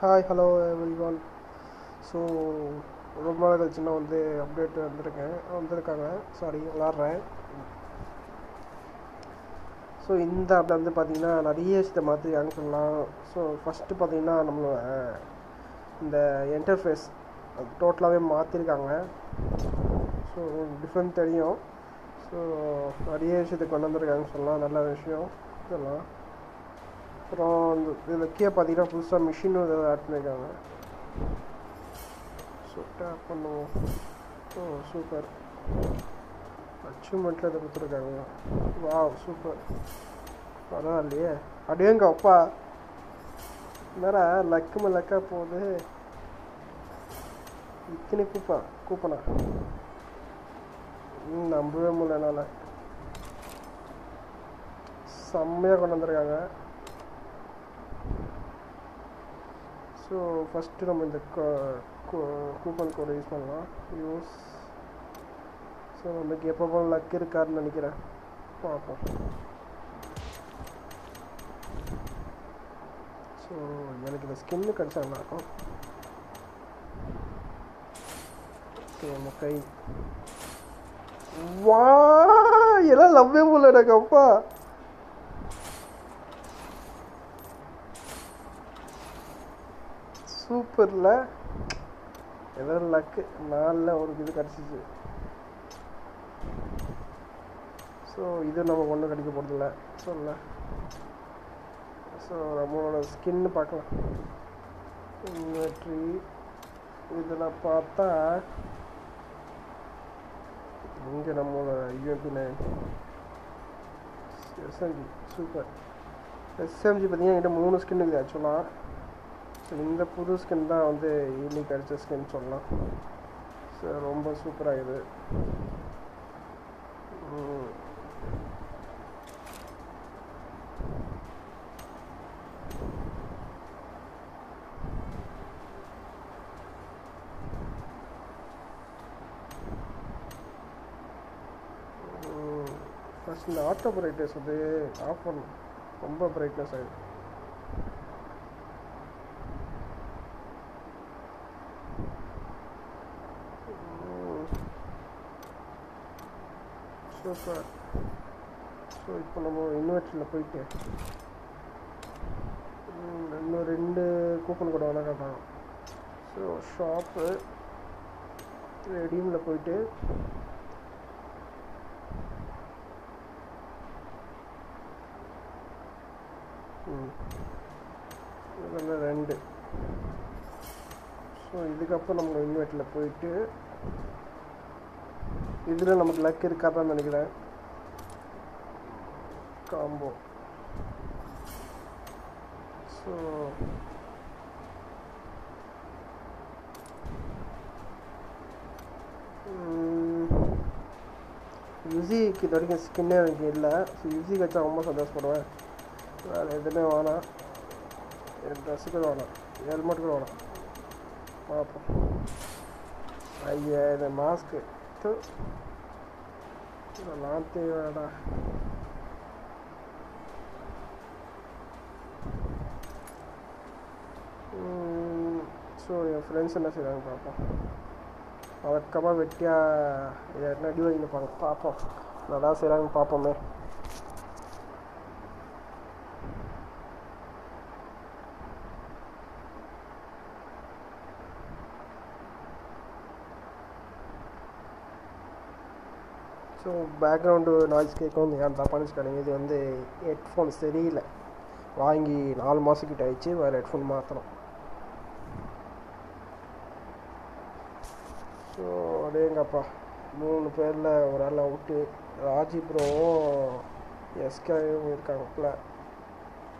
Hi hello everyone so ரொம்ப நாள் கழிச்சு நான் வந்து அப்டேட் வந்திருக்கேன். வந்திருக்காங்க. சாரி விளாட்றேன். ஸோ இந்த அப்டேட் வந்து பார்த்திங்கன்னா நிறைய விஷயத்தை மாற்றிருக்காங்கன்னு சொல்லலாம். ஸோ ஃபஸ்ட்டு பார்த்திங்கன்னா நம்மளோட இந்த என்டர்ஃபேஸ் டோட்டலாகவே மாற்றிருக்காங்க ஸோ டிஃப்ரெண்ட் தெரியும். ஸோ நிறைய விஷயத்தை கொண்டு வந்திருக்காங்கன்னு சொல்லலாம். நல்ல விஷயம். சொல்லலாம். அப்புறம் இந்த இதில் கீழே பார்த்தீங்கன்னா புதுசாக மிஷினும் இதில் ஆட் பண்ணியிருக்காங்க ஸோ டேப் பண்ணுவோம். ஓ சூப்பர் அச்சீவ்மெண்ட்டில் இதை கொடுத்துருக்காங்க. வா சூப்பர் பரவாயில்லையே அடியேங்க அப்பா. என்னடா லக்கும லக்கா போகுது. இத்தனை கூப்பா கூப்பனா ம் நம்பவே முடியல என்னால். செம்மையாக கொண்டு வந்திருக்காங்க. ஸோ ஃபஸ்ட்டு நம்ம இந்த கூப்பன் கோடை யூஸ் பண்ணலாம். யூஸ் ஸோ நமக்கு எப்போ போல லக் இருக்காருன்னு நினைக்கிறேன். பார்ப்போம். ஸோ எனக்கு இந்த ஸ்கின்னு கிடச்சா நல்லாயிருக்கும் ஓகே கை. வா எல்லாம் லவ்வே போல எனக்கு அப்பா சூப்பரில். ஏதோ லக்கு நாளில் அவனுக்கு இது கிடச்சிச்சு. ஸோ இது நம்ம ஒன்றும் கிடைக்க போகிறதில்ல சொல்ல ஸோ நம்மளோட ஸ்கின்னு பார்க்கலாம் இன்வெட்ரி இதில் பார்த்தா இங்கே நம்மளோட UMP nine SMG super SMG பார்த்தீங்கன்னா என்கிட்ட மூணு ஸ்கின் இருக்குது ஆக்சுவலாக ஸோ இந்த புது ஸ்கின் தான் வந்து யூனிக் அடித்த ஸ்கின் சொல்லலாம். ஸோ ரொம்ப சூப்பராக இது ஃபஸ்ட் இந்த ஆட்டோ பிரைட்னஸ் வந்து ஆஃப் பண்ணும் ரொம்ப பிரைட்னஸ் ஆகிடும் சூப்பர். ஸோ இப்போ நம்ம இன்வெர்ட்டரில் போயிட்டு இன்னும் ரெண்டு கூப்பன் கூட வேணா காட்டலாம் ஸோ ஷாப்பு ரெடியூமில் போயிட்டு ரெண்டு. ஸோ இதுக்கப்புறம் நம்ம இன்வெர்ட்டில் போயிட்டு இதில் நமக்கு லக் இருக்காதான்னு நினைக்கிறேன். காம்போ ஸோ யுசிக்கு இது வரைக்கும் ஸ்கின்னே எனக்கு இல்லை. ஸோ யுசி வச்சா ரொம்ப சந்தோஷப்படுவேன். வேறு எதுவுமே வேணாம். ட்ரெஸ்ஸு கூட வேணாம். ஹெல்மெட் கூட வேணாம். பார்ப்போம். ஐயா இந்த மாஸ்க்கு இதெல்லாம் தேவைடா ஸோ என் ஃப்ரெண்ட்ஸ் என்ன செய்கிறாங்க பார்ப்போம் வழக்கமாக வெட்டியாக யாருன்னா அடி வாங்கி பார்ப்போம் நல்லா செய்கிறாங்கன்னு பார்ப்போமே ஸோ பேக்ரவுண்டு நாய்ஸ் கேட்கும் ஏன் தப்பாக நினச்சிக்காதீங்க இது வந்து ஹெட்ஃபோன் சரியில்லை. வாங்கி நாலு மாதக்கிட்ட ஆயிடுச்சு வேறு ஹெட்ஃபோன் மாற்றணும் ஸோ அடேங்கப்பா. மூணு பேரில் ஒரு ஆள் அவுட்டு ராஜி ப்ரோவும் எஸ்கேவும் இருக்காங்கல்ல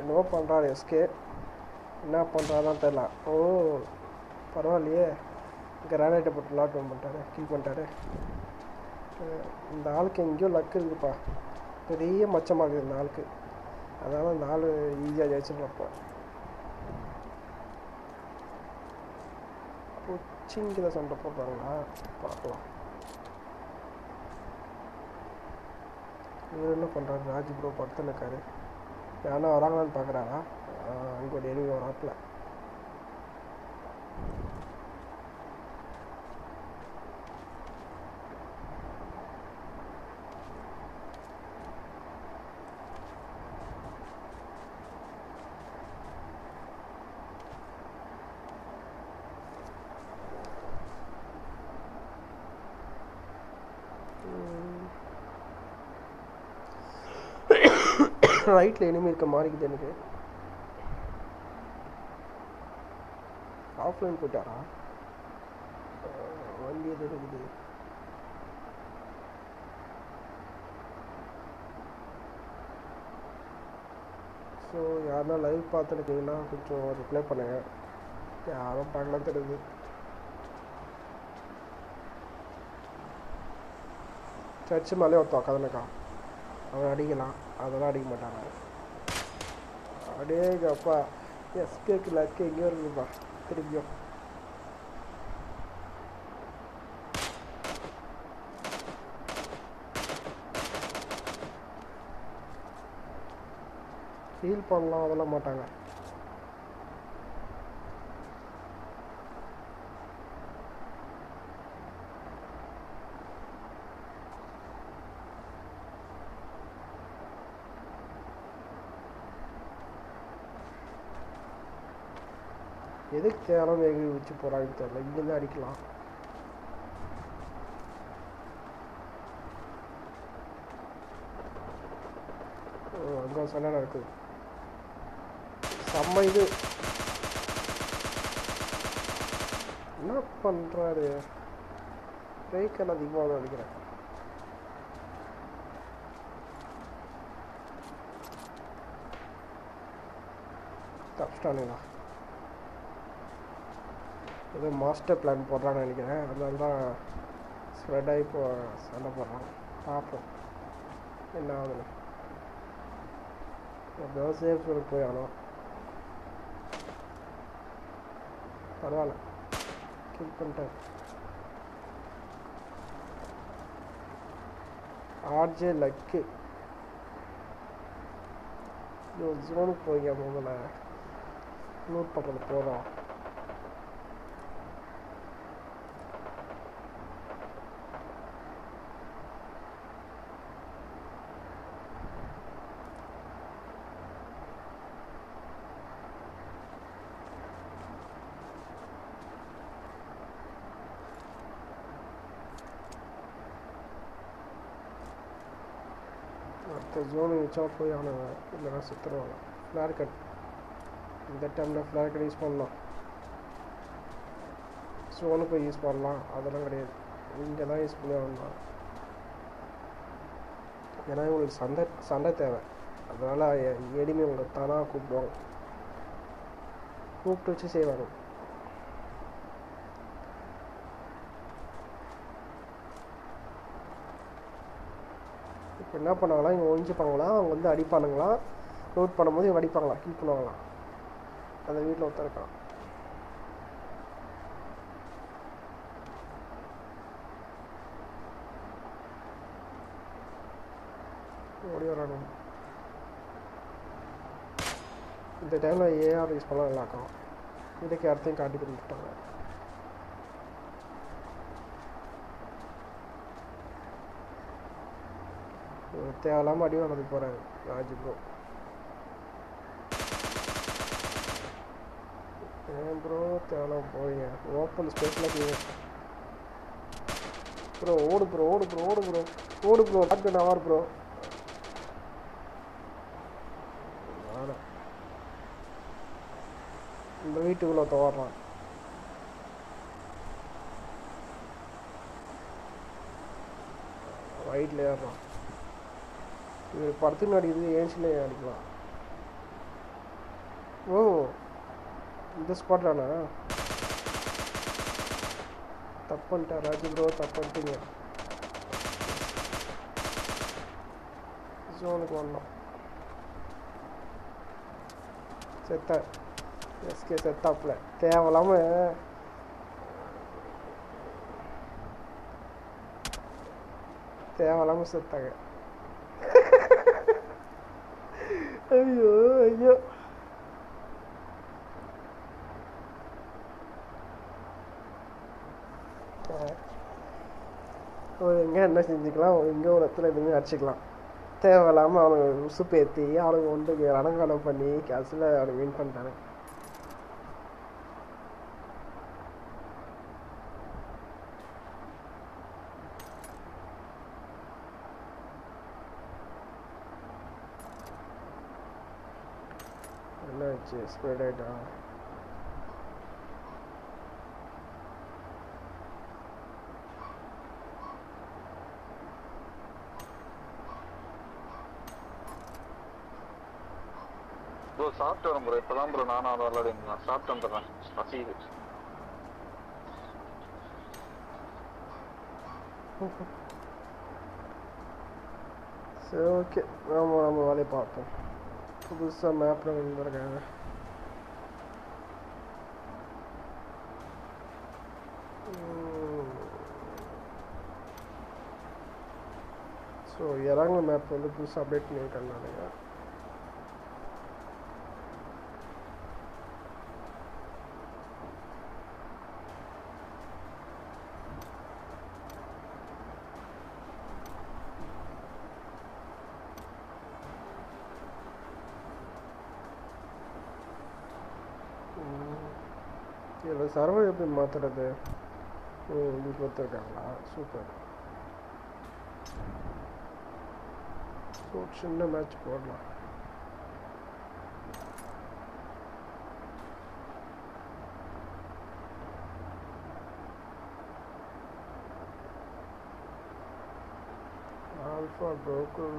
என்னவோ பண்ணுறாரு எஸ்கே என்ன பண்ணுறாதான் தெரில ஓ பரவாயில்லையே. கிரானைட்டை போட்டு லாக் பண்ணிட்டாரு. கில் பண்ணிட்டாரு. இந்த ஆளுக்கு எங்கேயோ லக் இருக்குப்பா. பெரிய மச்சமாகுது இந்த ஆளுக்கு. அதனால் இந்த ஆள் ஈஸியாக ஜெயிச்சிடலாம் கொச்சிங்கில் சண்டை போடுறாங்களா பார்க்கலாம். இவர் என்ன பண்ணுறாரு ராஜ் ப்ரோ படுத்துன்னு இருக்காரு. யாரா வராங்களான்னு பார்க்குறாரா? அங்கே ஒரு எனிமி வராப்பில். ரைட்டில் இனிமேல் இருக்க மாறிக்குது எனக்கு. ஆஃப்லைன் போயிட்டாரா வண்டி எது இருக்குது. ஸோ யாருன்னா லைவ் பார்த்துருக்கீங்கன்னா கொஞ்சம் ரிப்ளை பண்ணுங்கள் யாரும் பார்க்கலாம் தெரியுது. சர்ச்சு மேலே ஒருத்தன் உட்காந்துருக்கான் அவன் அடிக்கலாம். அதெல்லாம் அடிக்க மாட்டாங்க. அடேங்கப்பா எஸ்கேக்கு லக்கு எங்கேயோ இருக்குப்பா திரும்பியும் ஃபீல் பண்ணலாம் அதெல்லாம் மாட்டாங்க. எதுக்கு தேவையான எகிரி வச்சு போகிறாங்கன்னு தெரியல. இங்கேருந்து அடிக்கலாம். அங்கே சண்டை நடக்குது. செம்ம இது. என்ன பண்ணுறாரு பிரேக் எல்லாம் அதிகமாக நினைக்கிறேன். தப்பிச்சிட்டானுங்களா ஏதோ மாஸ்டர் பிளான் போடுறான்னு நினைக்கிறேன். அதனால தான் ஸ்ப்ரெட் ஆகி இப்போ சண்டை போடுறான் பார்ப்போம். என்ன ஆகுதுன்னு. எப்படியோ சேஃப் சொல்லி போய் ஆனோம் பரவாயில்ல கில் பண்ணிட்டேன் ஆர்ஜே லக்கு ஜோனுக்கு போய் முதல்ல நோட் பண்ணுறது போகிறோம் அடுத்த ஜோனு வச்சா போய் அவனை இல்லைனா சுற்றுருவாங்க ஃப்ளார் கட் இந்த டைமில் ஃப்ளார் கட் யூஸ் பண்ணலாம். ஸ்டோனு போய் யூஸ் பண்ணலாம். அதெல்லாம் கிடையாது. இங்கே தான் யூஸ் பண்ணி ஆகணும் ஏன்னா இவங்களுக்கு சண்டை சண்டை தேவை. அதனால் எடிமே உங்களை தானாக கூப்பிடுவாங்க. கூப்பிட்டு வச்சு செய்வாங்க. என்ன பண்ணாங்களா இவங்க ஒழிஞ்சுப்பாங்களாம் அவங்க வந்து அடிப்பானுங்களாம் நோட் பண்ணும்போது இவங்க அடிப்பாங்களாம் கில் பண்ணுவாங்களாம் அந்த வீட்டில் ஒருத்தர் இருக்கான். ஓடி வரணும் இந்த டைமில் ஏஆர் யூஸ் பண்ணலாம் எல்லாக்கும் இதுக்கு அடுத்தையும் காட்டி கொடுத்துட்டாங்க. தேவையில்லாமல் அடி வாங்க போகிறாரு ராஜு ப்ரோ ஏன் ப்ரோ தேவையில்லாமல் போகிறீங்க ஓப்பன் ஸ்பேஸில் போய் ப்ரோ ஓடு ப்ரோ ஓடு ப்ரோ ஓடு ப்ரோ ஓடு ப்ரோ டாக்டர் நவார் ப்ரோ இந்த வீட்டுக்குள்ளே துவறான் ஒயிட்டில் ஏறுறான் இது படத்துக்கு நடிக்கிறது ஏன்ஸ்ல அடிக்கலாம்? ஓ இந்த ஸ்பாட்லாண்ணா தப்பு பண்ணிட்டேன் ராஜு ப்ரோ தப்புன்ட்டுங்க ஜோனுக்கு வரணும். செத்த. எஸ்கே செத்தாப்புல. தேவையில்லாம. தேவையில்லாம செத்தாங்க. ஐயோ. ஐயோ எங்கே என்ன செஞ்சுக்கலாம் எங்கே ஒரு இடத்துல எதுவுமே அடிச்சுக்கலாம். தேவையில்லாமல் அவனுங்க உசுப்பேற்றி அவனுக்கு ஒன்று அலங்காரம் பண்ணி கடைசியில் அவனுக்கு வின் பண்ணிட்டானு ஸ்ப்ரெட் ஆகிட்டா ப்ரோ சாப்பிட்டு வரேன் ப்ரோ. இப்பதான் ப்ரோ நானும் அதை விளையாடிருந்தேன் சாப்பிட்டு வந்துடுறேன். பசிக்குது சரி ஓகே நம்ம நம்ம வேலையை பார்ப்போம். புதுசாக மேப்பில் வந்துருக்காங்க. ஸோ இறங்க மேப் வந்து புதுசாக அப்டேட் பண்ணியிருக்காங்க நானுங்க இதில் சர்வர் எப்படி மாற்றுறது ஓ இப்படி கொடுத்துருக்காங்களா? சூப்பர். ஸோ சின்ன மேட்ச் போடலாம் ஆல்ஃபா ப்ரோக்கர்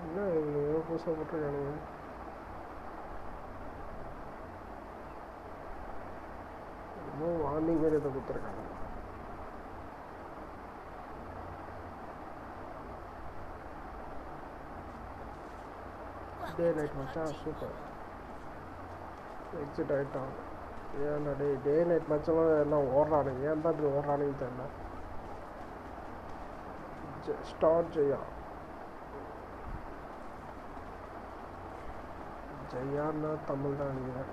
என்ன இவங்க ஏதோ புதுசாக என்னமோ வார்னிங் மாதிரி எதை கொடுத்துருக்காங்க. டே நைட் மச்சான் சூப்பர் எக்ஸிட் ஆகிட்டான் ஏன்டா டே டே நைட் மச்சமாக எல்லாம் ஓடுறானுங்க. ஏன் தான் இப்படி ஓடுறானுங்கன்னு தெரியல. ஸ்டார்ட் செய்யும் ஜெயான்னா தமிழ் தான் நினைக்கிறேன்.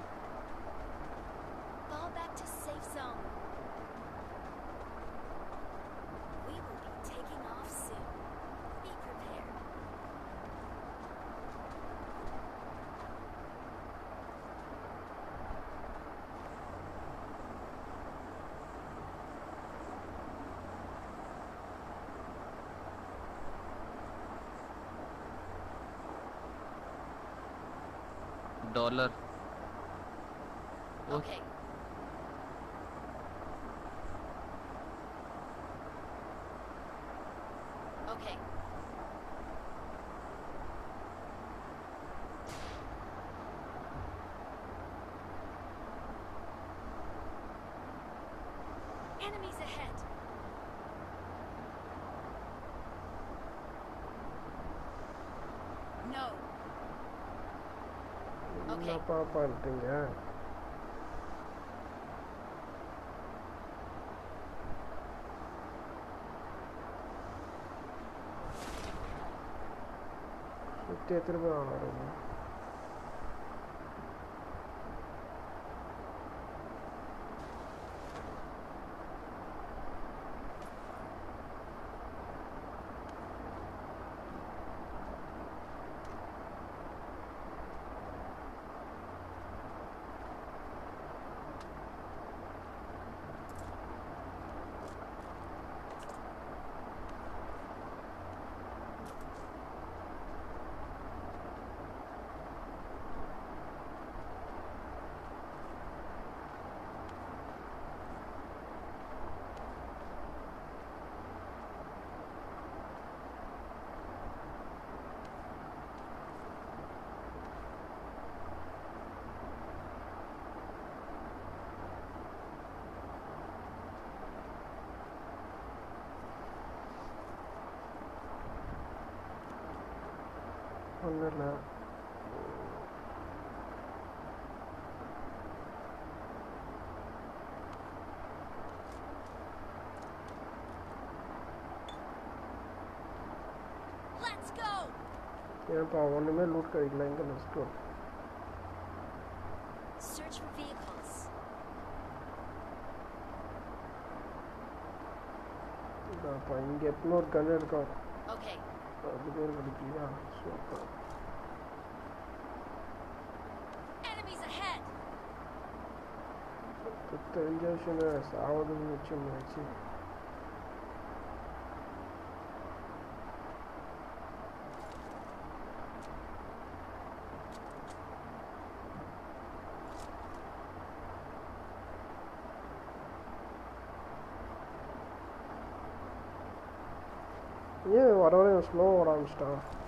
parlor Okay. என்னப்பா திரும்ப வருங்க ஒன்றும் இல்லை Let's go! ஏன்ப்பா ஒன்றுமே லூட் கிடைக்கல எங்கே நெக்ஸ்ட்டு Search for vehicles. இதாப்பா இங்கே எப்பவுமே ஒரு கன் இருக்கும் Okay. அது பேர் கிடைக்கலையா சூப்பர் తెలియజేసిన సావధ గురించి మంచి Yeah, whatever is slow around stuff.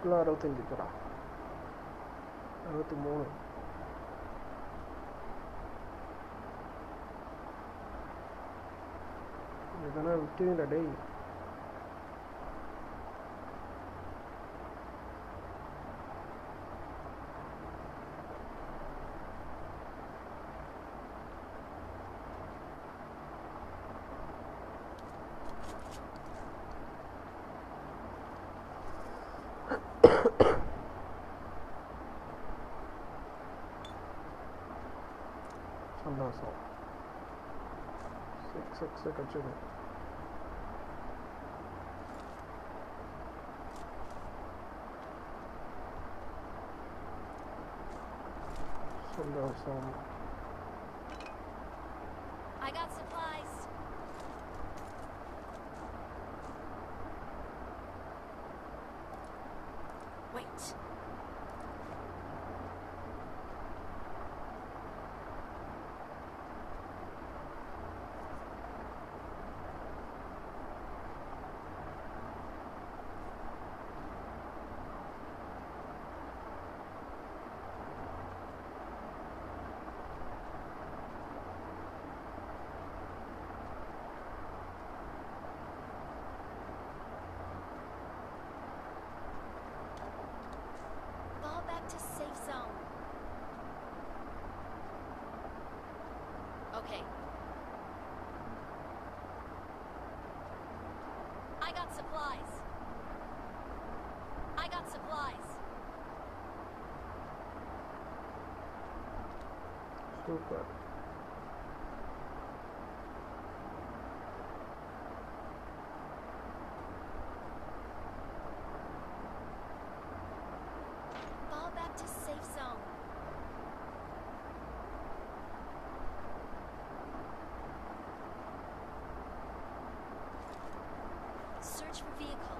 அதுக்குள்ள அறுபத்தஞ்சு பேரா அறுபத்தி மூணு இதெல்லாம் விட்டுவீங்களா டேய் 観覧層それそれから10年そん super ball back to safe zone. Search for vehicle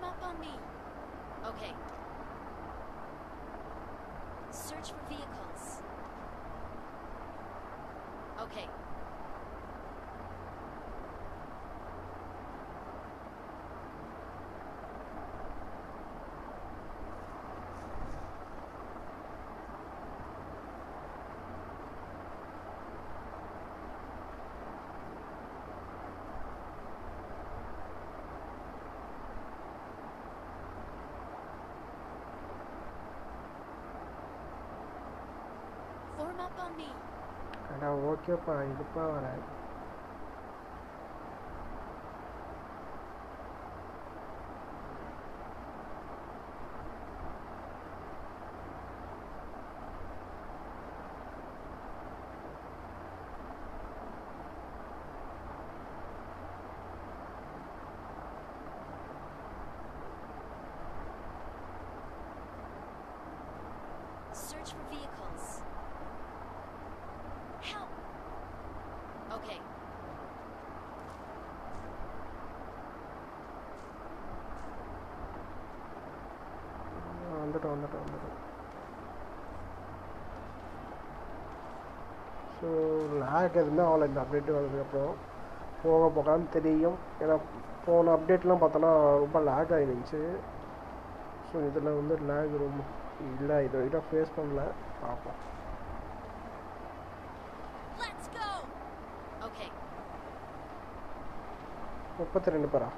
Form up on me. Okay. Search for vehicles. Okay. அடா ஓகேப்பா இதுப்பா வர லேக் எதுவுமே ஆகல இந்த அப்டேட் வந்ததுக்கப்புறம் போக போகான்னு தெரியும். ஏன்னா போன அப்டேட்லாம் பார்த்தோன்னா ரொம்ப லேக் ஆகிருந்துச்சு ஸோ இதில் வந்து லேக் ரொம்ப இல்லை இதை வரைக்கும் ஃபேஸ் பண்ணல. பார்ப்போம். முப்பத்தி ரெண்டு பேரா?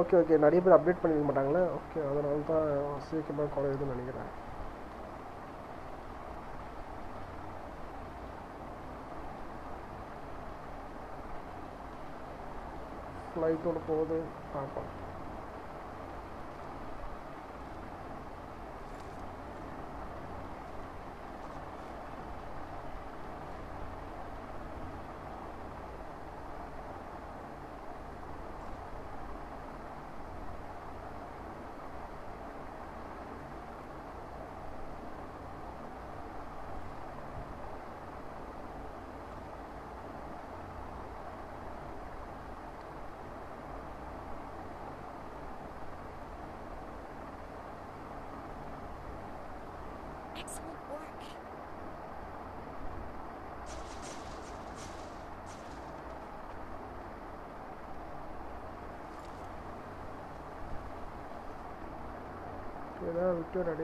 ஓகே ஓகே நிறைய பேர் அப்டேட் பண்ணிக்க மாட்டாங்களே? ஓகே அதனால தான் சீக்கிரமாக குறையுதுன்னு நினைக்கிறேன். ஃப்ளைட்டோட போகுது பார்ப்போம் Cuidado, doctora,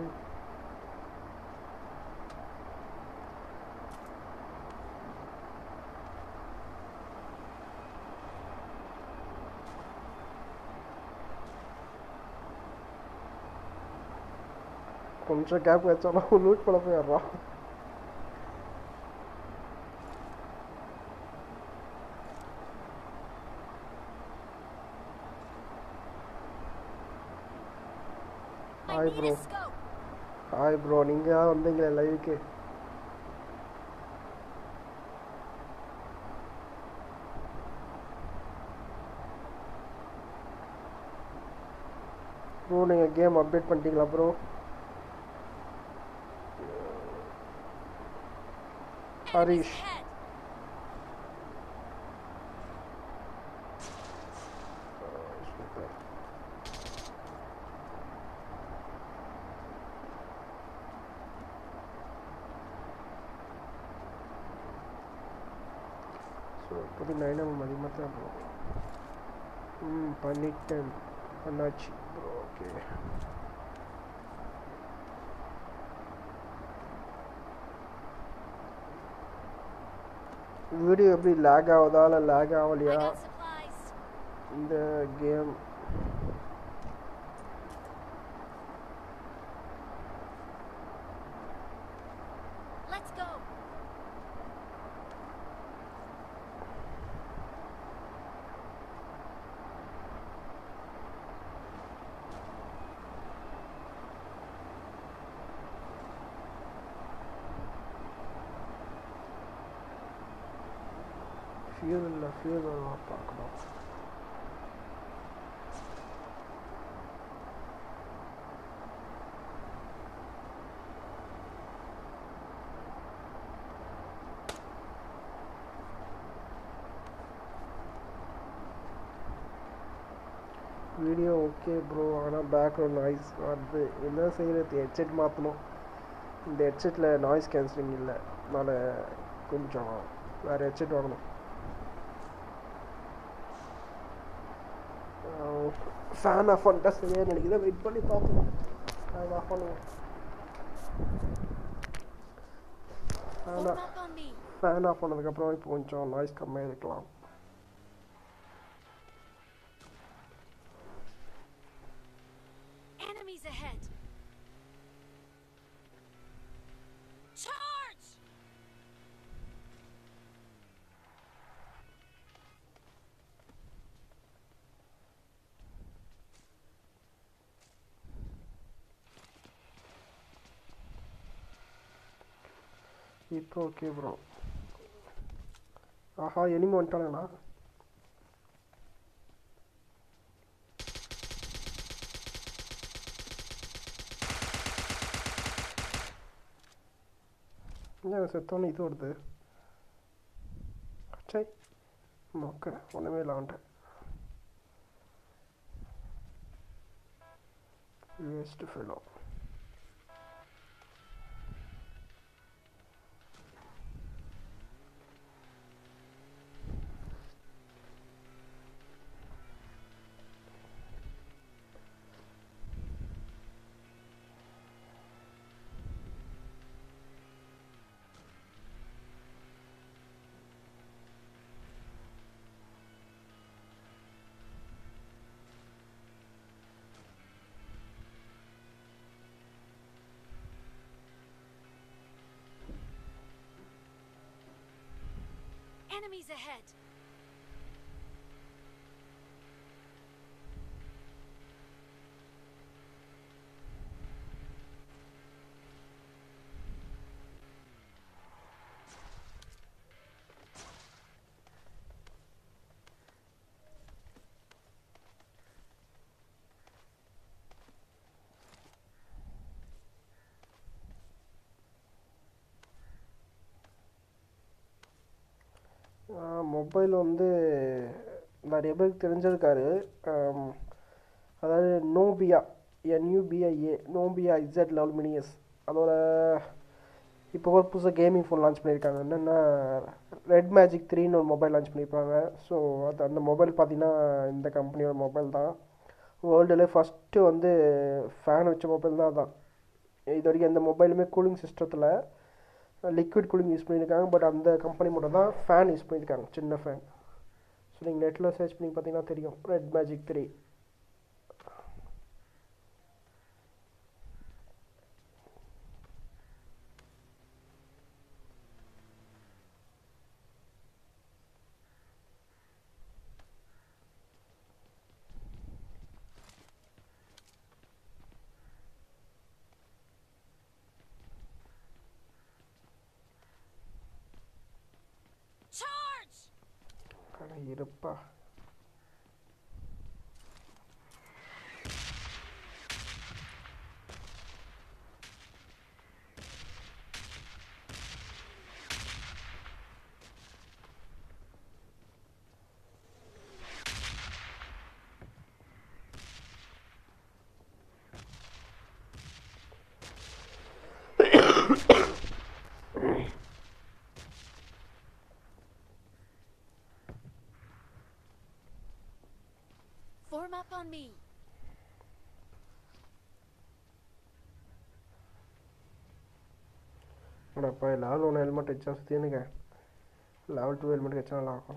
கொஞ்சம் கேப் வச்சாலும் லூட் பண்ண போயிடுறான் a scope. ஹாய் ப்ரோ நீங்கள் வந்தீங்களே லைவுக்கு ப்ரோ நீங்கள் கேம் அப்டேட் பண்ணிட்டீங்களா bro Enemies Harish. ahead. So இப்போதைக்கு நைன் எம்எம் அதிகமாக தான் ப்ரோ ம் பண்ணிட்டேன் பண்ணாச்சு ப்ரோ ஓகே வீடியோ எப்படி லேக் ஆகுதா இல்லை லேக் ஆகலையா. இந்த கேம் வீடியோ ஓகே ப்ரோ ஆனால் பேக்ரவுண்ட் நாய்ஸ் வருது. என்ன செய்கிறது ஹெட்செட் மாற்றணும் இந்த ஹெட்செட்டில் நாய்ஸ் கேன்சலிங் இல்லை. அதனால் கொஞ்சம் வேறு ஹெட்செட் வாங்கணும். ஃபேன் ஆஃப் பண்ணிட்டா சரியா நினைக்கிறேன். வெயிட் பண்ணி பார்ப்போம். ஃபேன் ஆஃப் பண்ணுவோம். ஃபேன் ஆஃப் பண்ணதுக்கப்புறம் இப்போ கொஞ்சம் நாய்ஸ் கம்மியாக இருக்கலாம் இப்போ ஓகே ப்ரோ ஆஹா எனிமி வந்துட்டானுங்களா ஏன் செத்தோன்னு இது வருது சை மொக்கடை ஒன்றுமே இல்லை அவன்கிட்ட. Waste fellow Enemies ahead! Mobile வந்து நிறைய பேருக்கு தெரிஞ்சிருக்காரு. அதாவது நோபியா என்யூபிஐஏ நோபியா இசட் லெவல் மினியஸ் அதோட இப்போ ஒரு புதுசாக கேமிங் ஃபோன் லான்ச் பண்ணியிருக்காங்க. என்னென்னா ரெட் மேஜிக் த்ரீன்னு ஒரு மொபைல் லான்ச் பண்ணியிருப்பாங்க. ஸோ அது அந்த மொபைல் பார்த்தீங்கன்னா இந்த கம்பெனியோட மொபைல் தான். வேர்ல்டுலேயே ஃபஸ்ட்டு வந்து ஃபேன் வச்ச மொபைல் தான் அதான். இது வரைக்கும் எந்த மொபைலுமே கூலிங் சிஸ்டத்தில் லிக்விட் கூலிங் யூஸ் பண்ணியிருக்காங்க. பட் அந்த கம்பெனி மட்டும் தான் ஃபேன் யூஸ் பண்ணியிருக்காங்க. சின்ன ஃபேன் ஸோ நீங்கள் நெட்டில் சர்ச் பண்ணி பார்த்தீங்கன்னா தெரியும். Red magic three warm up on me. ನೋಡಪ್ಪ ಲೆವೆಲ್ ಒನ್ ಹೆಲ್ಮೆಟ್ ಹೆಚ್ಚಿಸ್ತು ನಿನಗೆ ಲೆವೆಲ್ ಟು ಹೆಲ್ಮೆಟ್ಗೆ ಹೆಚ್ಚಲ್ಲ ಹಾಕೋ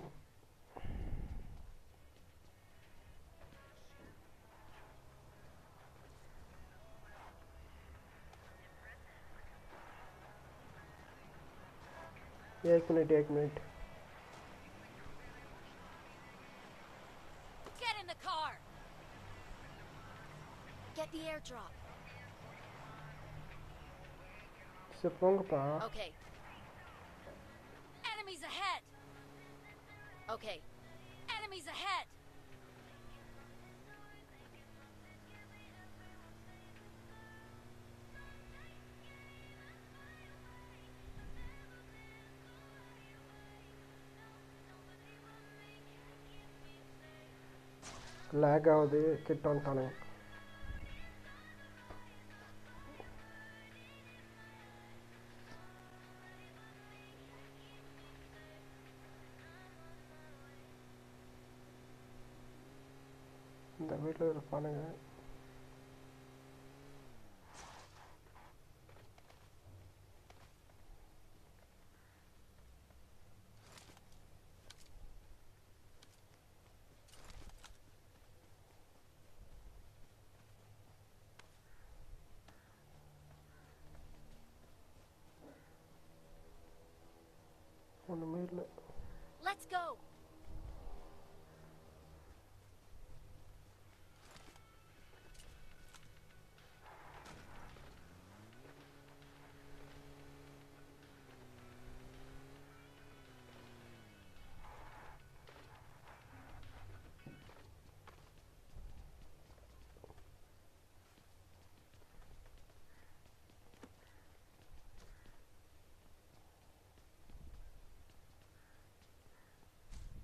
एक मिनट एक minute the airdrop. Okay. Enemies ahead. Okay. Enemies ahead. Lag ಆಗೋದು ಕೆಟ್ಟ ಅಂತಾನೆ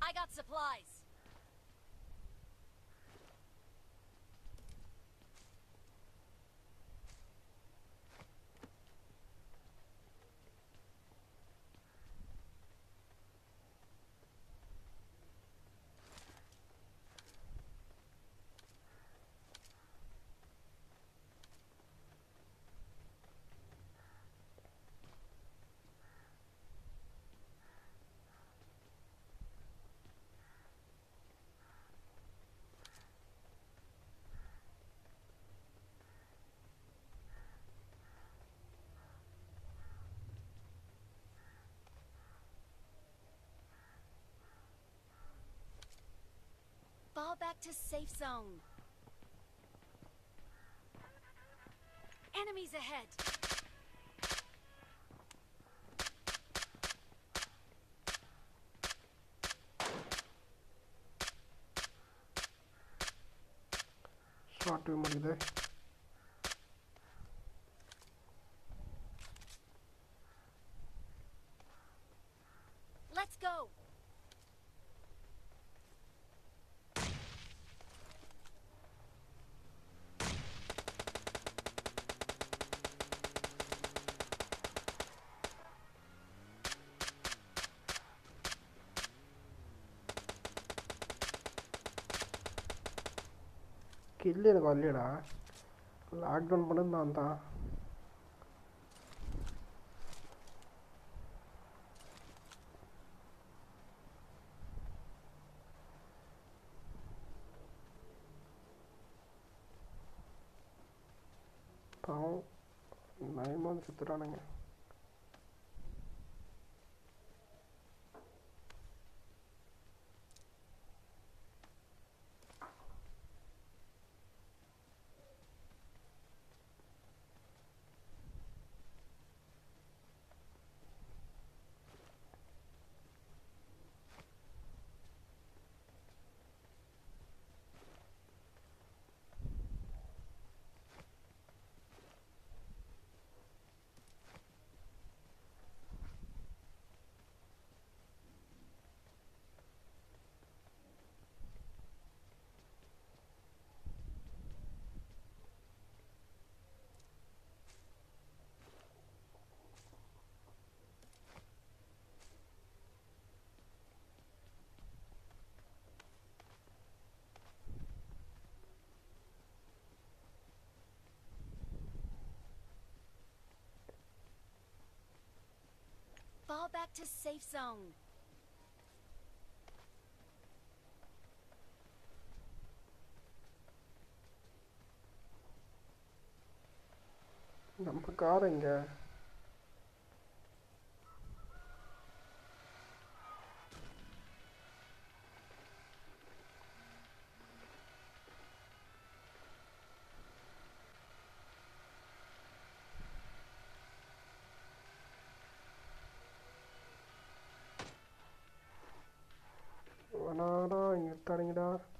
I got supplies. back to safe zone. Enemies ahead. Short ಮಾಡಿದೆ கில்லு எனக்கு வரலையடா லாக்டவுன் பண்ணது நான் தான் பாவம் நயமாக சுற்றுறானுங்க back to safe zone. നമുക്ക് കാർ എങ്ക வேணாடா இங்க இருக்கானுங்கடா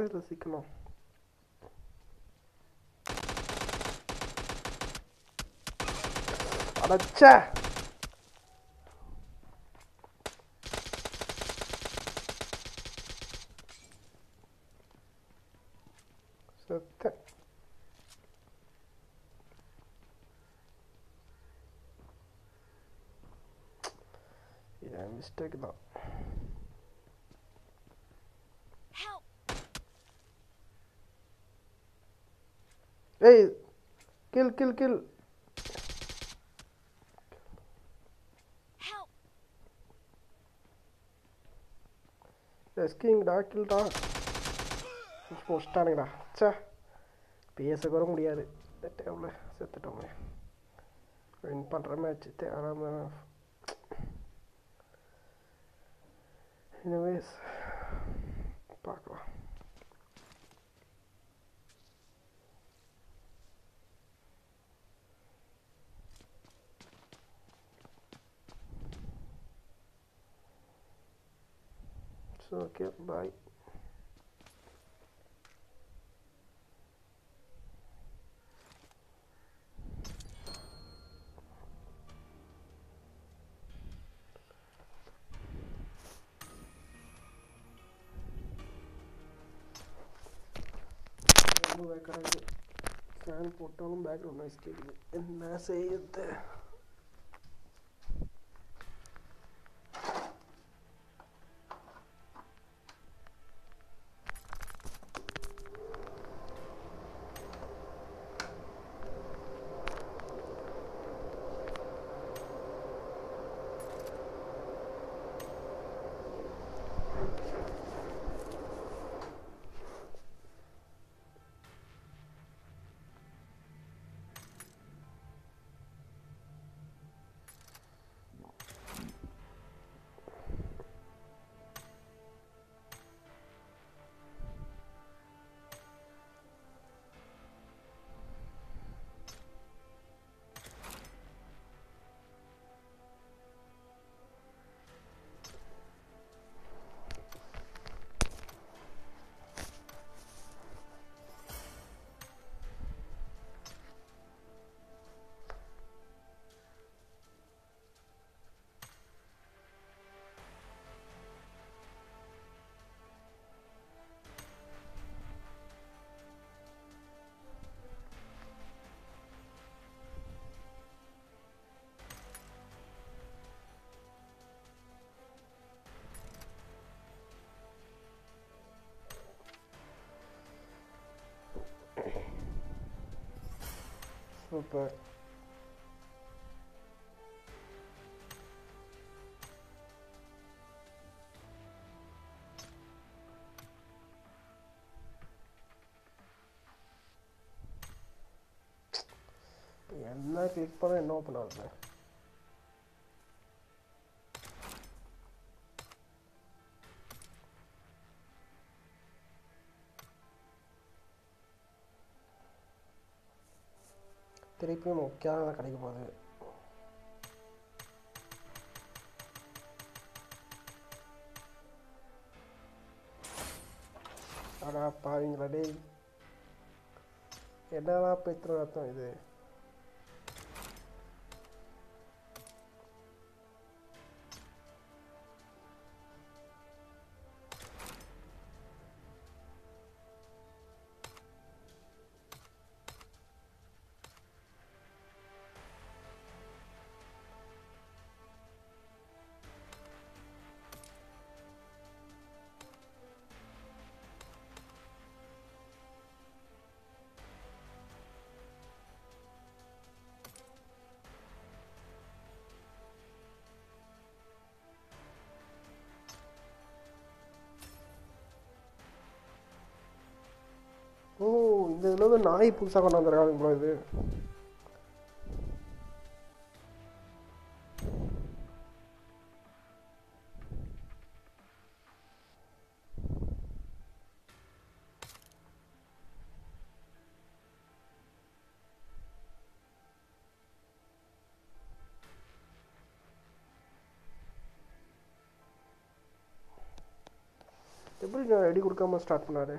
así que no. ¡Para cha! ஏய் கில் கில் கில்! எஸ்கிங்டா கில்டா முடிச்சிட்டானுங்கடா ச்சே. பேச கூட முடியாது டைமில் செத்துட்டோமே. வின் பண்ணுற மேட்ச் தேவையில்லாம எனிவேஸ் பார்க்கலாம். ஸோ ஓகே பாய் ரொம்ப வேக்காக ஃபேன் போட்டாலும் பேக்ரவுண்ட் நாய்ஸ் கேட்குது என்ன செய்யுது சூப்பர் என்ன கிளிக் பண்ண என்ன ஓப்பன் ஆகுது திருப்பியும் முக்கியமான தான் கிடைக்க போகுது. அடா பாவீங்களா டேய். என்னடா பெற்ற அர்த்தம் இது? இந்த இதில் வந்து நாய் புதுசாக கொண்டு வந்திருக்காங்க இது. எப்படி நான் ரெடி கொடுக்காம ஸ்டார்ட் பண்ணாரு?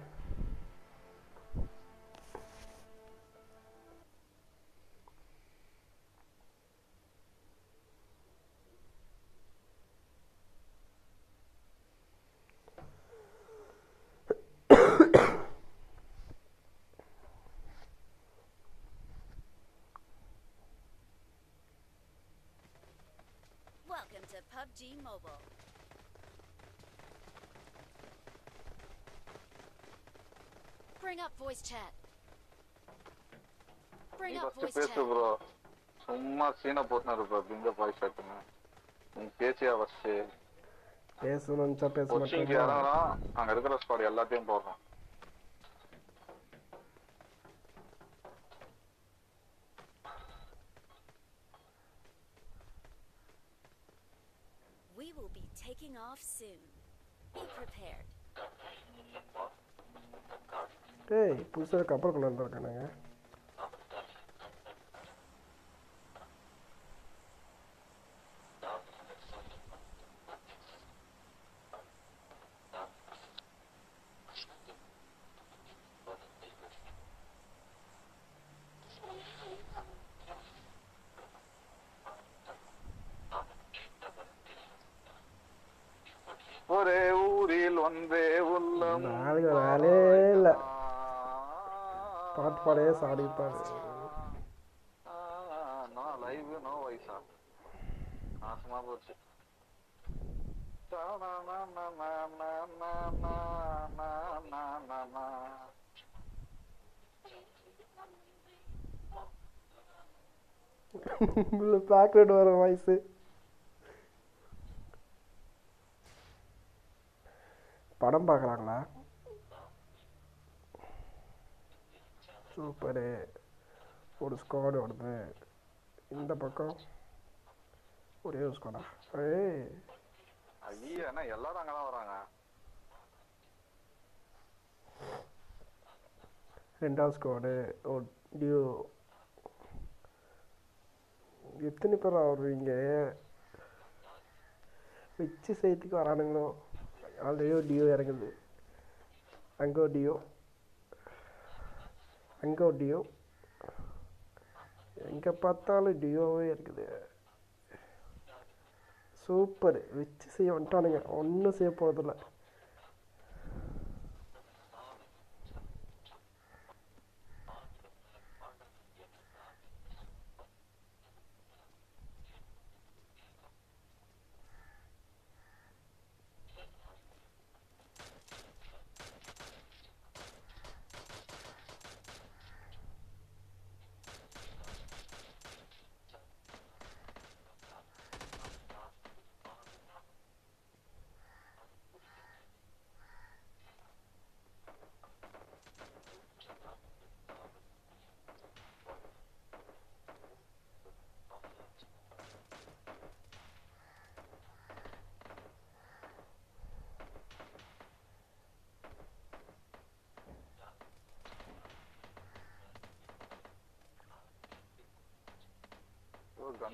To PUBG Mobile. Bring up voice chat. Bring up first voice பேசு chat. ப்ரோ சும்மா சீனை போட்டுன்னு இருப்ப பிங்க பாய் ஷாட்டுன்னு நீ பேசியா ஃபர்ஸ்ட் பேசணும்னு நினச்சா பேச மாட்டேன் அங்க இருக்கிற ஸ்குவாட் எல்லாத்தையும் போடுறோம் off soon. Be prepared. டேய் புதுசாக கப்பல் கொண்டு வந்திருக்கானுங்க ஒரே ஊரில் ஒன்றே உள்ளம் நாளைக்கு வேலையே இல்லை பாடையே சாடிப்பாரு பேக்ரவுண்ட் வர வாய்ஸு படம் பார்க்குறாங்களா சூப்பரு. ஒரு ஸ்குவாடு வருது இந்த பக்கம் ஒரே ஒரு ஸ்குவாடா ஏய். ஐயா என்ன எல்லாரும் அங்கதான் வராங்க? ரெண்டாவது ஸ்குவாடு ஒரு டியூ எத்தனை பேர் வருவீங்க வச்சு செய்யறதுக்கு வரானுங்களோ? ஆல்ரெடி ஒரு டியோ இறங்குது. அங்கே ஒரு டியோ அங்கே ஒரு டியோ? எங்கே பார்த்தாலும் டியோவே இருக்குது. சூப்பர். வச்சு செய்ய வந்துட்டானுங்க. ஒன்றும் செய்ய போகிறதில்ல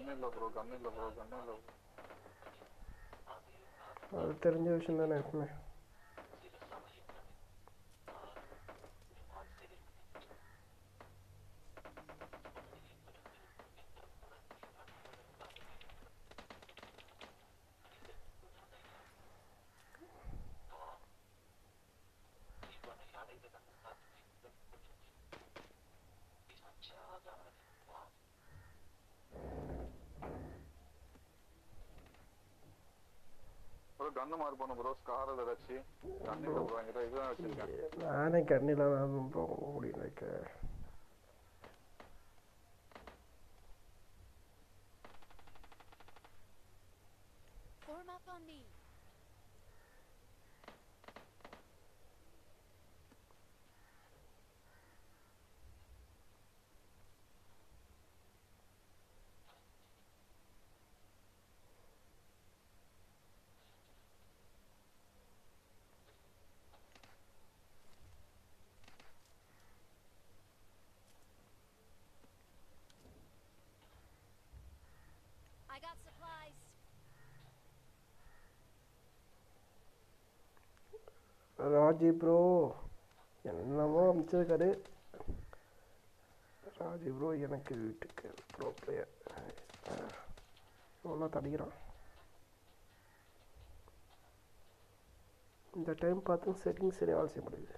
ப்ரோ கன் இல்ல ப்ரோ கன் இல்ல ப்ரோ கன் இல்ல bro. அது தெரிஞ்ச விஷயம் தானே எப்பவுமே ப்ரோ அந்த மாதிரி பண்ணு ப்ரோ ஸ்கார் ஏதாச்சும் கன் இல்ல இதுதான் வச்சிருக்கேன். நானே கண்ணில் தான் போக முடியல I got supplies. Raji bro என்னமோ அமைச்சிருக்காரு. ராஜி ப்ரோ எனக்கு வீட்டுக்கு ப்ரோ பிளேயர் எவ்வளோ தடிக்கிறான்? இந்த டைம் பார்த்து செட்டிங் சரியாக வேலை செய்ய முடியுது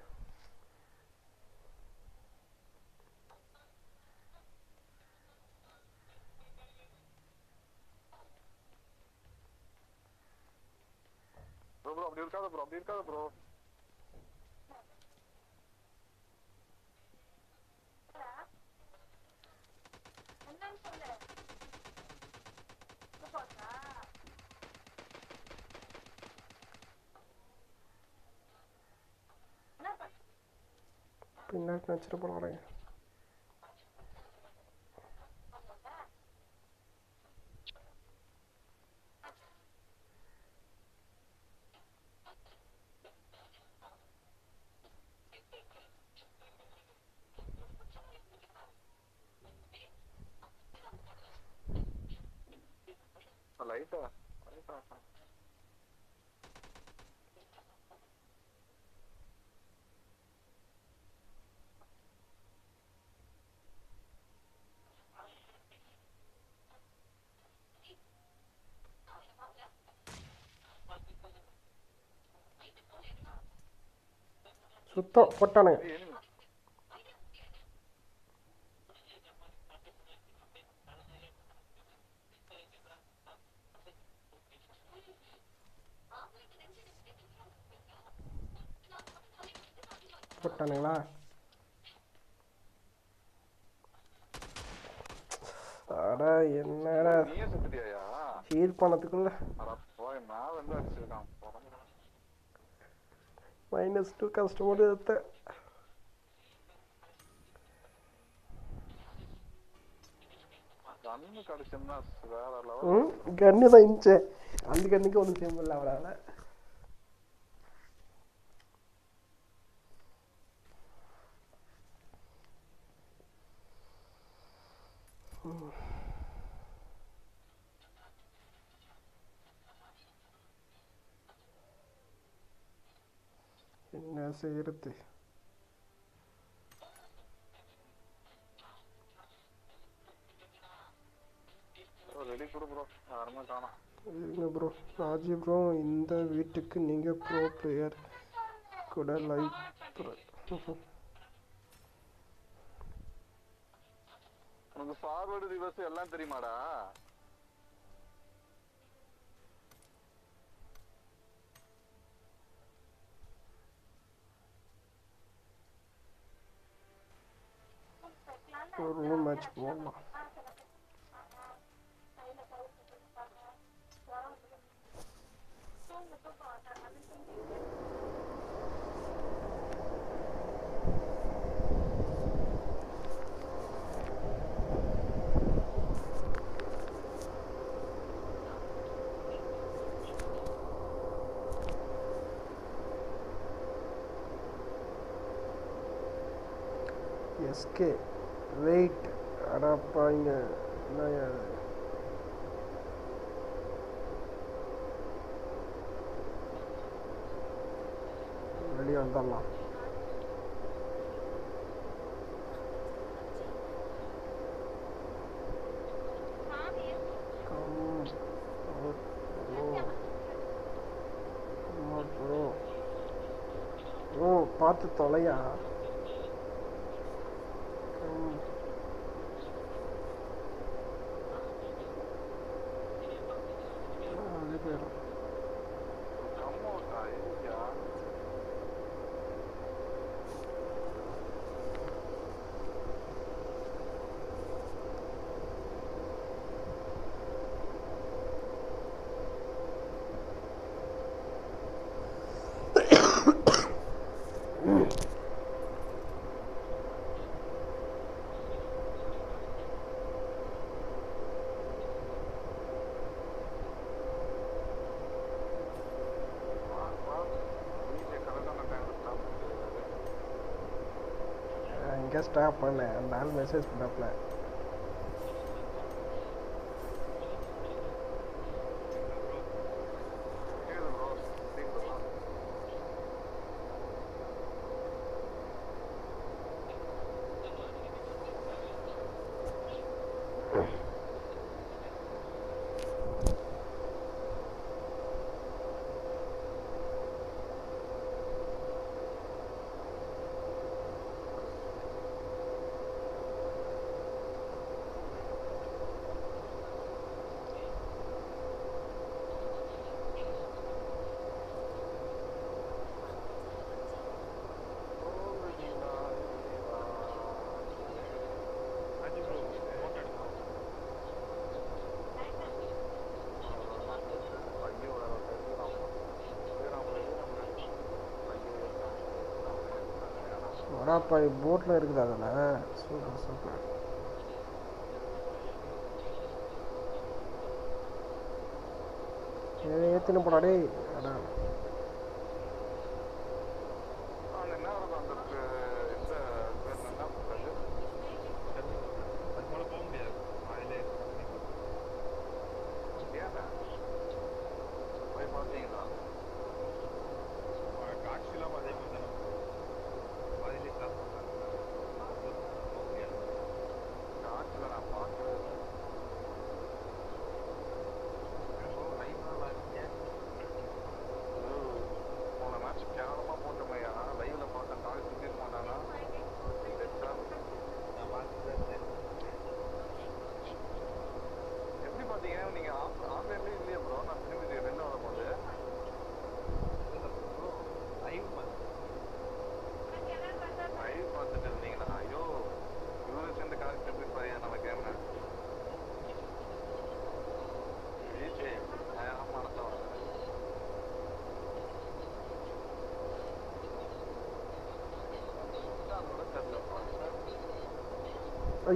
ப்ரோ ப்ரோ அப்படி இருக்காத ப்ரோ அப்படி இருக்காத ப்ரோ சுத்தம் போட்டானுங்க. போட்டானுங்களா? அட என்னடா? ஹீல் பண்ணதுக்குள்ள அட போய் மேல இருந்து அடிச்சிருக்கான் பொறம்பு. டூ கஸ்டமர் எடுத்த கண்ணு கிடைச்சுன்னா வேற லெவல் ம் கன்னு தான் இருந்துச்சு அந்த கண்ணுக்கு ஒன்றும் செய்ய முடியல அவரால் என்ன செய்யறது இருங்க ப்ரோ ராஜி ப்ரோ இந்த வீட்டுக்கு நீங்கள் ப்ரோ பிளேயர் கூட லைக் உனக்கு ஃபார்வர்டு ரிவர்ஸ் எல்லாம் தெரியுமாடா ஒரு ரூம் மேட்ச் போடலாம் எஸ்கே வெயிட் அடாப்பா என்ன வெளியே வந்துடலாம். பார்த்து தொலையா Come. ஆ, அது போயிடும் கம் அவுட்டா ஐயா வா வா நீங்க கரெக்டான டைம்ல ஸ்டாப் பண்ணிட்டு எங்கே ஸ்டாப் பண்ணேன். அந்த ஆள் மெசேஜ் பண்ணாப்ல வடாப்பா போட்டில் இருக்குது அதில் சூப்பர் சூப்பர். ஏற்றின போடா டேய்.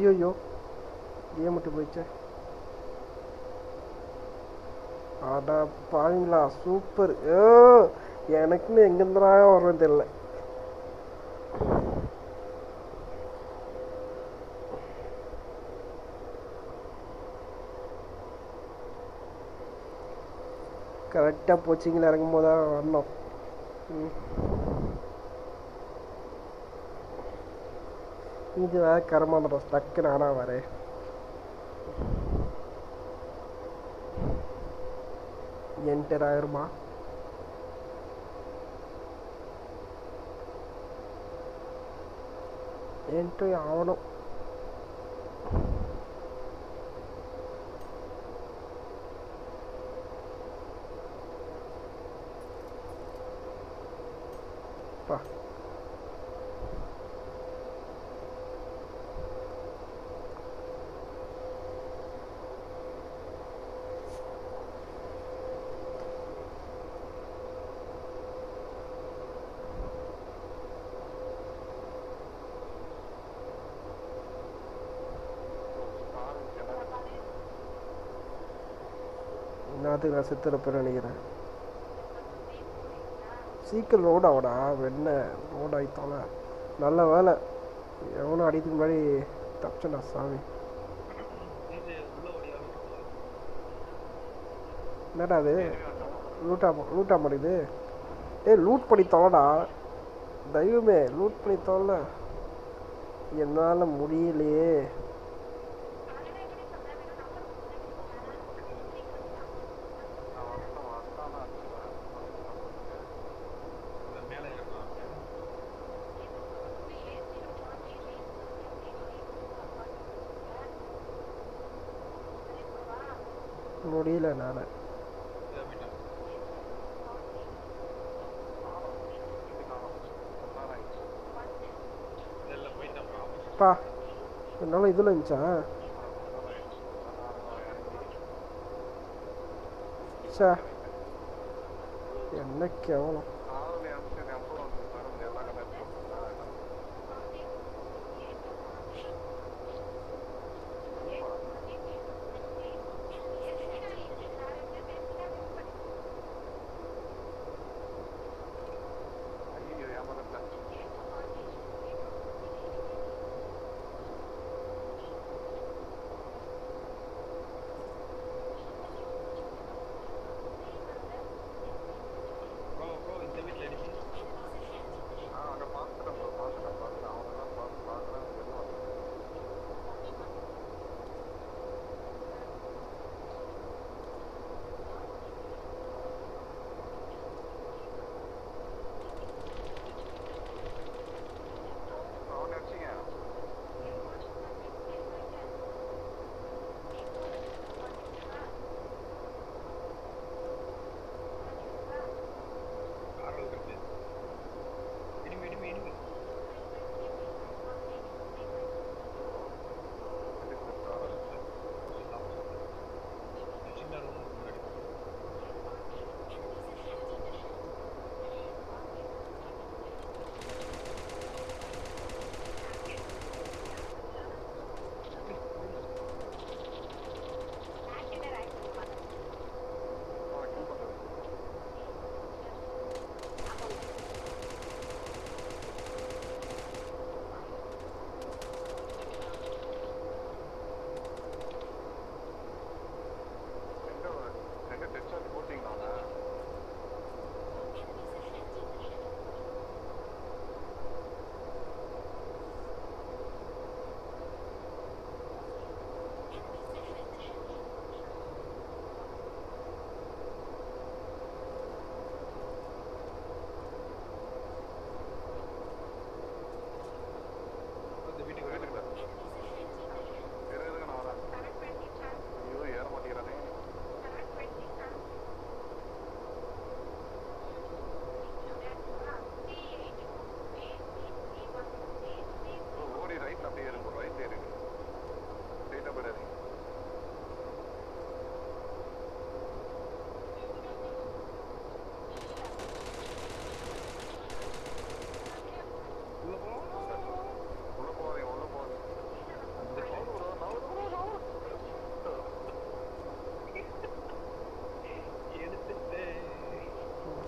ஐயோ கேம் மட்டும் போயிடுச்சே. அடா பாருங்களா சூப்பர் ஏ எனக்குன்னு எங்கேருந்துடா வர்றது தெரியல. கரெக்டாக போச்சிங்கில் இறங்கும் போது தான் வரணும் ம். இது வேற கரமான டக்கு நானா வரேன் என்டர் ஆயிருமா? என்ட்ரி ஆகணும் பா என்னத்துக்கு நான் செத்துறப்ப நினைக்கிறேன். சீக்கிரம் லோட் ஆகடா வெண்ண லோட் ஆகித்தோல நல்ல வேலை. எவ்வளோ அடிக்கிறதுக்கு முன்னாடி தப்பிச்சண்டா சாமி. என்னடா அது லூட்டா லூட்டா மாட்டேங்குது ஏய் லூட் பண்ணி தொலைடா தெய்வமே லூட் பண்ணி தொலை என்னால் முடியலையே. முடியல நான். பா என்னால் இதில் இருந்துச்சா? சே என்ன கேவலம்.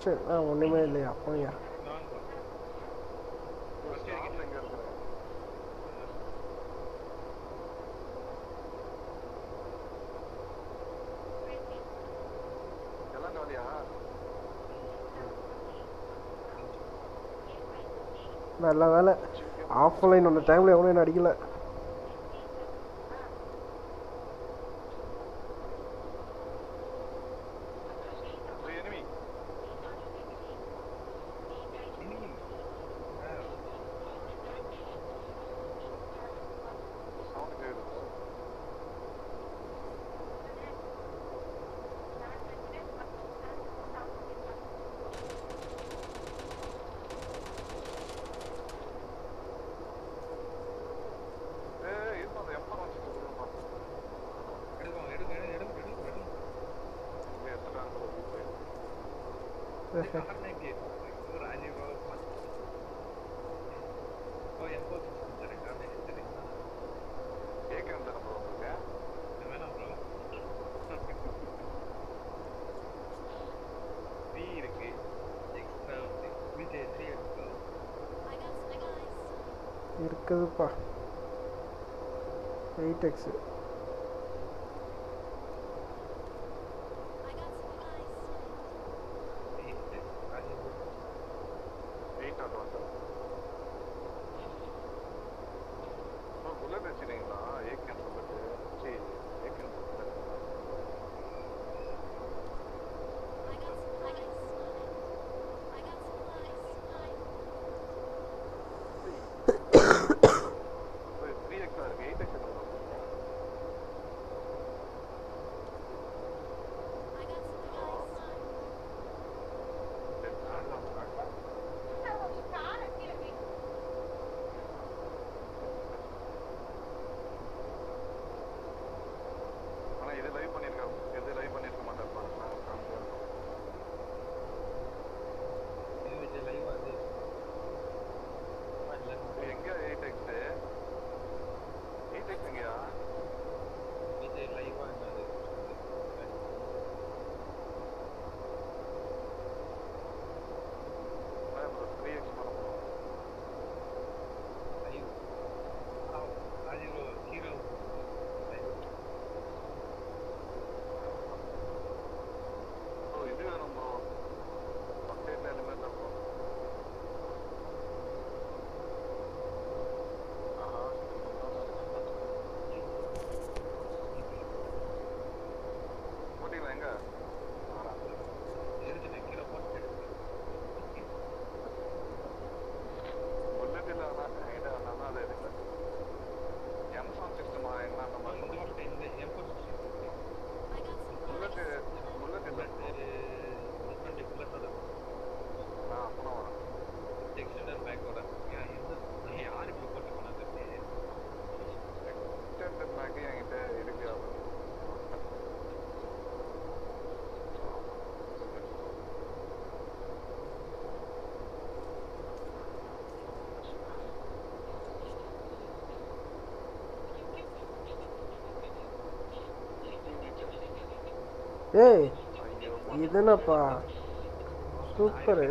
ஃபஸ்ட்டு ஆ ஒன்றுமே இல்லையா? போனியா? நல்ல வேலை. ஆஃப்லைன் ஒன்று டைமில் எவ்வளோ என்ன அடிக்கலை. ಏಯ್ ಇದನ್ನಪ್ಪ ಸೂಪರ್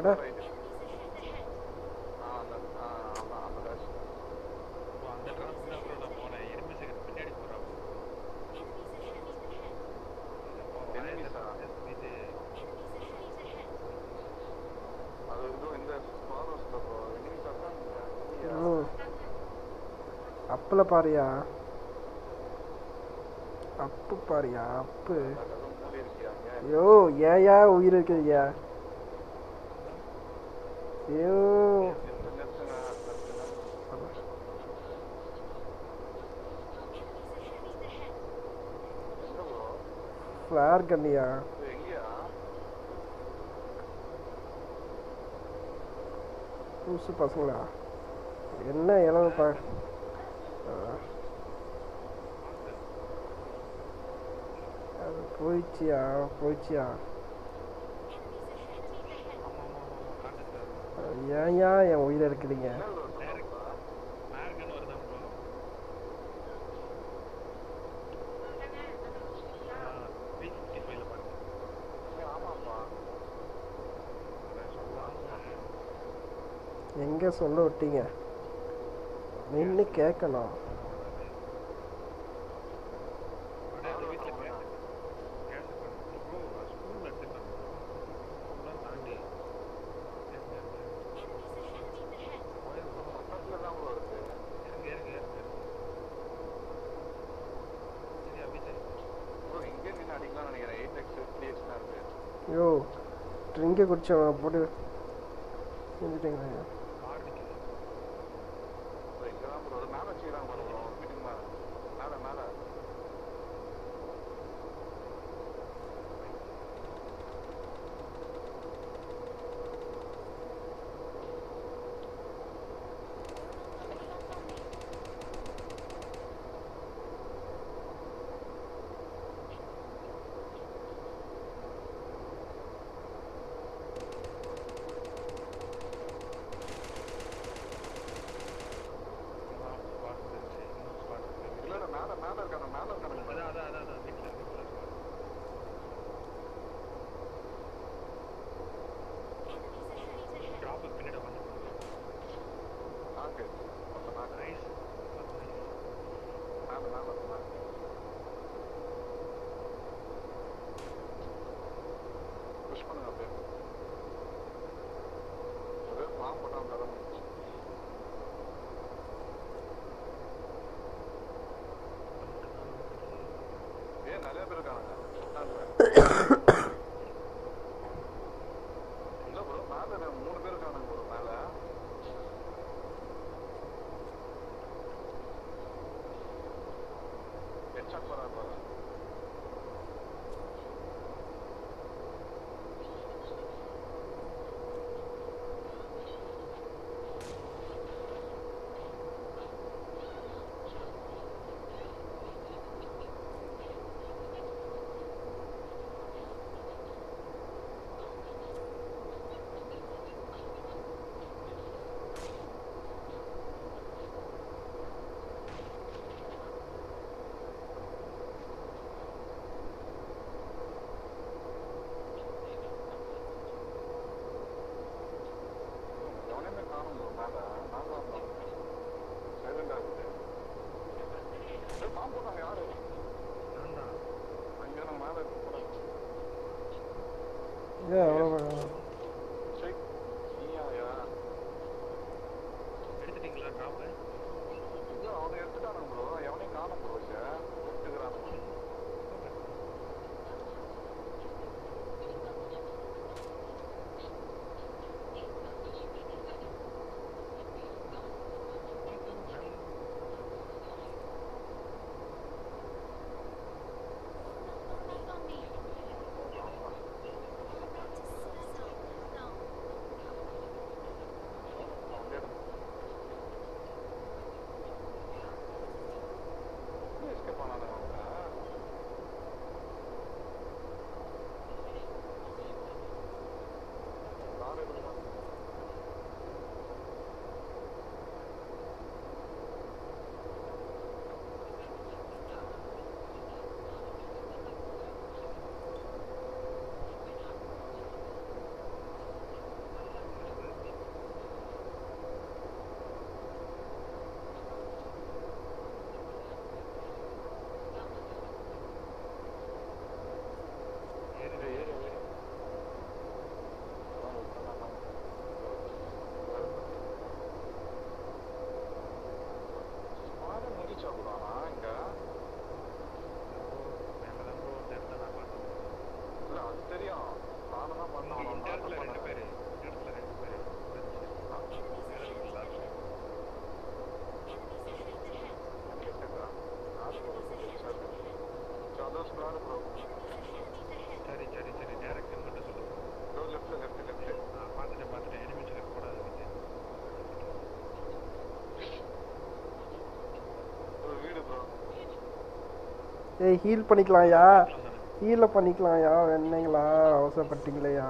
கடை அப்பல பாரியா? அப்பு பாரியா? அப்பு. ஐயோ ஏயா உயிர் இருக்கு ஐயா? കണ്ണിയാ uh, புதுசு பசங்களா? என்ன இளவு ப அது போயிடுச்சியா? போயிடுச்சியா? ஏன்யா என் உயிரை இருக்கிறீங்க அழகாக சொல்ல விட்டீங்க. நின்று கேட்கணும் ஐயோ ட்ரிங்கை குடிச்சவன் போட்டு செஞ்சுட்டேங்க ஏய் ஹீல் பண்ணிக்கலாம்யா. ஹீலை பண்ணிக்கலாம்யா என்னங்களா அவசரப்பட்டீங்களேயா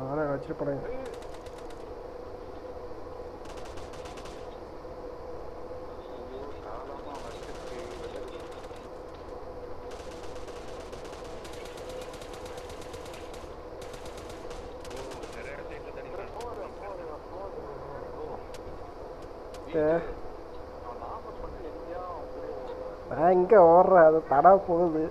அதெல்லாம் வச்சிருப்பேன் ஐயோ காலமா வச்சிருக்கு வெள்ளை ஓ நிறைய சைட்ல தண்ணி ஏ, அவன் நாற்பது பண்ணி எங்கேயா அப்படியே ஓடுறான் நான் இங்கே படம் போகுது.